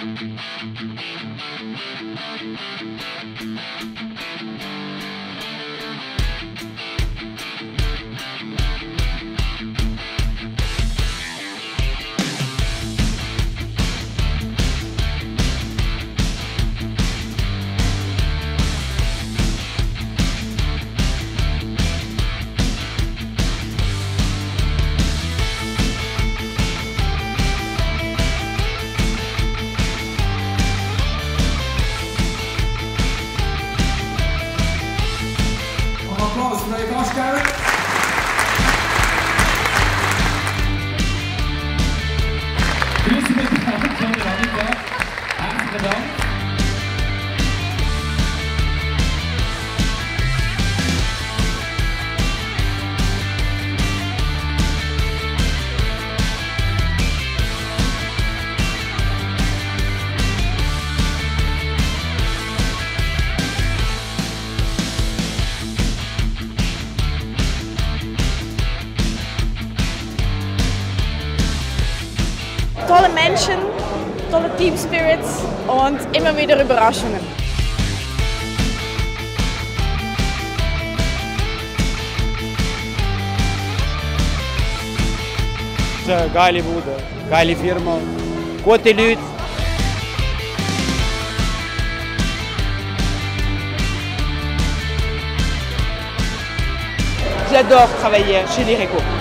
Música applause for Dave Bosch, Garrett. Tolle Menschen, tolle Team Spirits und immer wieder Überraschungen. Geile Bude, geile Firma, gute Leute. J'adore travailler chez l'IRECO.